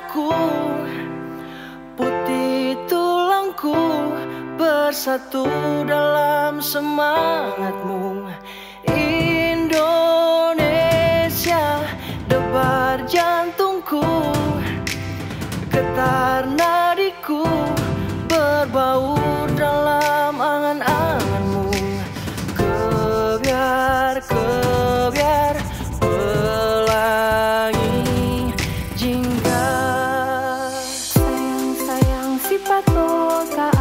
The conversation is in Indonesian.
aku Putih tulangku Bersatu dalam semangatmu. loca